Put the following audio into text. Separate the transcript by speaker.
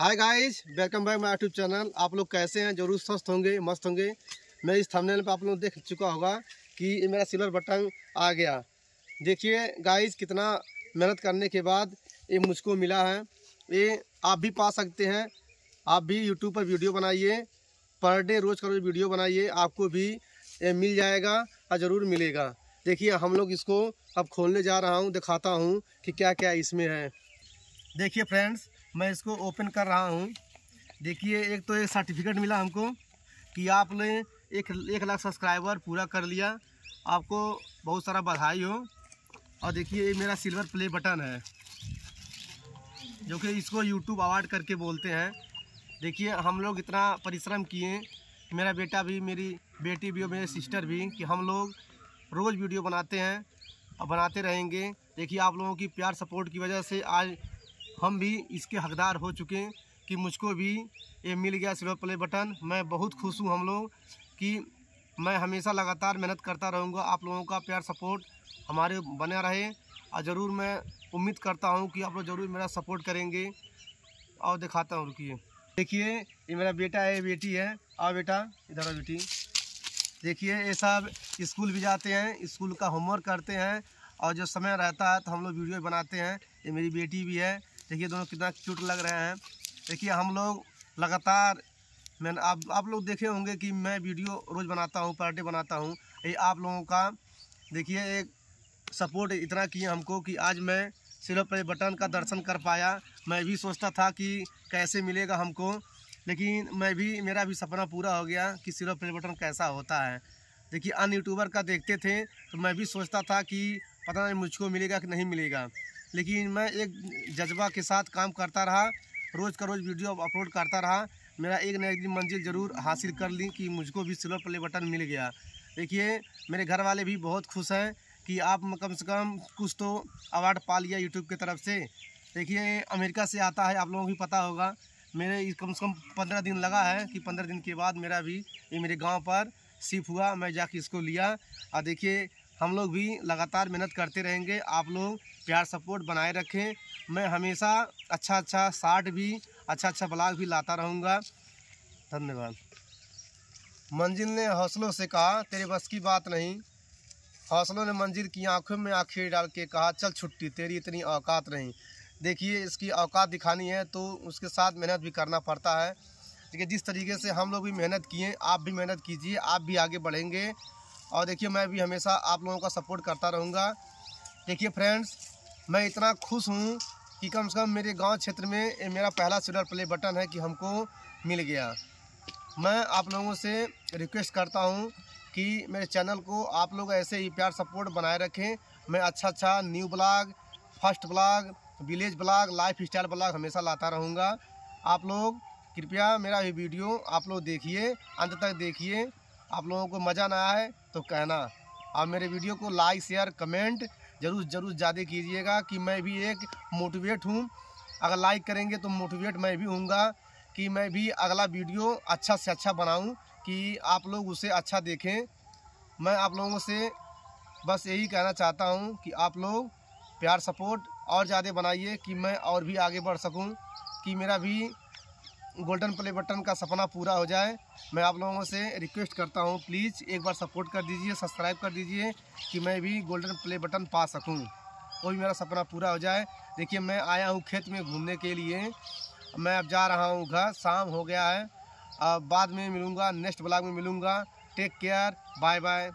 Speaker 1: Hi guys welcome back my YouTube channel आप लोग कैसे हैं? ज़रूर स्वस्थ होंगे, मस्त होंगे। मैं इस थंबनेल पे आप लोग देख चुका होगा कि मेरा सिल्वर बटन आ गया। देखिए गाइस कितना मेहनत करने के बाद ये मुझको मिला है। ये आप भी पा सकते हैं। आप भी यूट्यूब पर वीडियो बनाइए। पर डे रोज़ का रोज़ वीडियो बनाइए। आपको भी मिल जाएगा और ज़रूर मिलेगा। देखिए, हम लोग इसको अब खोलने जा रहा हूँ, दिखाता हूँ कि क्या क्या इसमें है। देखिए फ्रेंड्स मैं इसको ओपन कर रहा हूँ। देखिए, एक तो एक सर्टिफिकेट मिला हमको कि आपने एक एक लाख सब्सक्राइबर पूरा कर लिया। आपको बहुत सारा बधाई हो। और देखिए, ये मेरा सिल्वर प्ले बटन है, जो कि इसको यूट्यूब अवार्ड करके बोलते हैं। देखिए, हम लोग इतना परिश्रम किए। मेरा बेटा भी, मेरी बेटी भी और मेरे सिस्टर भी कि हम लोग रोज़ वीडियो बनाते हैं और बनाते रहेंगे। देखिए, आप लोगों की प्यार सपोर्ट की वजह से आज हम भी इसके हकदार हो चुके हैं कि मुझको भी ये मिल गया सिल्वर प्ले बटन। मैं बहुत खुश हूँ हम लोग कि मैं हमेशा लगातार मेहनत करता रहूँगा। आप लोगों का प्यार सपोर्ट हमारे बना रहे। और ज़रूर मैं उम्मीद करता हूँ कि आप लोग ज़रूर मेरा सपोर्ट करेंगे। और दिखाता हूँ, रुकिए। देखिए, ये मेरा बेटा है बेटी है। आओ बेटा, इधर आओ बेटी। देखिए, ये सब स्कूल भी जाते हैं, स्कूल का होमवर्क करते हैं। और जो समय रहता है तो हम लोग वीडियो बनाते हैं। ये मेरी बेटी भी है देखिए दोनों कितना क्यूट लग रहे हैं। देखिए हम लोग लगातार, मैं, आप आप लोग देखे होंगे कि मैं वीडियो रोज़ बनाता हूँ पर बनाता हूँ। ये आप लोगों का, देखिए एक सपोर्ट इतना किए हमको कि आज मैं सिर्फ़ प्ले बटन का दर्शन कर पाया। मैं भी सोचता था कि कैसे मिलेगा हमको, लेकिन मैं भी, मेरा भी सपना पूरा हो गया कि सिर्फ़ प्ले बटन कैसा होता है। देखिए अन्य यूट्यूबर का देखते थे तो मैं भी सोचता था कि पता नहीं मुझको मिलेगा कि नहीं मिलेगा। लेकिन मैं एक जज्बा के साथ काम करता रहा, रोज़ का रोज़ वीडियो अपलोड करता रहा। मेरा एक न एक दिन मंजिल ज़रूर हासिल कर ली कि मुझको भी सिल्वर प्ले बटन मिल गया। देखिए, मेरे घर वाले भी बहुत खुश हैं कि आप कम से कम कुछ तो अवार्ड पा लिया यूट्यूब की तरफ़ से। देखिए, अमेरिका से आता है, आप लोगों को पता होगा। मेरे कम से कम पंद्रह दिन लगा है कि पंद्रह दिन के बाद मेरा भी, ये मेरे गाँव पर शिफ्ट हुआ, मैं जाके इसको लिया। और देखिए हम लोग भी लगातार मेहनत करते रहेंगे। आप लोग प्यार सपोर्ट बनाए रखें। मैं हमेशा अच्छा अच्छा शार्ट भी अच्छा अच्छा ब्लॉग भी लाता रहूँगा। धन्यवाद। मंजिल ने हौसलों से कहा, तेरे बस की बात नहीं। हौसलों ने मंजिल की आँखों में आँखें डाल के कहा, चल छुट्टी, तेरी इतनी औकात नहीं। देखिए, इसकी औकात दिखानी है तो उसके साथ मेहनत भी करना पड़ता है। देखिए, जिस तरीके से हम लोग भी मेहनत किए, आप भी मेहनत कीजिए, आप भी आगे बढ़ेंगे। और देखिए मैं भी हमेशा आप लोगों का सपोर्ट करता रहूँगा। देखिए फ्रेंड्स, मैं इतना खुश हूँ कि कम से कम मेरे गाँव क्षेत्र में मेरा पहला सिल्वर प्ले बटन है कि हमको मिल गया। मैं आप लोगों से रिक्वेस्ट करता हूँ कि मेरे चैनल को आप लोग ऐसे ही प्यार सपोर्ट बनाए रखें। मैं अच्छा अच्छा new vlog first vlog village vlog lifestyle vlog हमेशा लाता रहूँगा। आप लोग कृपया मेरा ये वीडियो आप लोग देखिए, अंत तक देखिए। आप लोगों को मज़ा ना आए तो कहना। आप मेरे वीडियो को लाइक शेयर कमेंट ज़रूर ज़रूर ज़्यादा कीजिएगा कि मैं भी एक मोटिवेट हूँ। अगर लाइक करेंगे तो मोटिवेट मैं भी हूँगा कि मैं भी अगला वीडियो अच्छा से अच्छा बनाऊँ, कि आप लोग उसे अच्छा देखें। मैं आप लोगों से बस यही कहना चाहता हूँ कि आप लोग प्यार सपोर्ट और ज़्यादा बनाइए कि मैं और भी आगे बढ़ सकूँ, कि मेरा भी गोल्डन प्ले बटन का सपना पूरा हो जाए। मैं आप लोगों से रिक्वेस्ट करता हूँ, प्लीज़ एक बार सपोर्ट कर दीजिए, सब्सक्राइब कर दीजिए कि मैं भी गोल्डन प्ले बटन पा सकूँ। वो भी मेरा सपना पूरा हो जाए। देखिए, मैं आया हूँ खेत में घूमने के लिए। मैं अब जा रहा हूँ घर। शाम हो गया है। अब बाद में मिलूँगा, नेक्स्ट ब्लॉग में मिलूँगा। Take care. Bye bye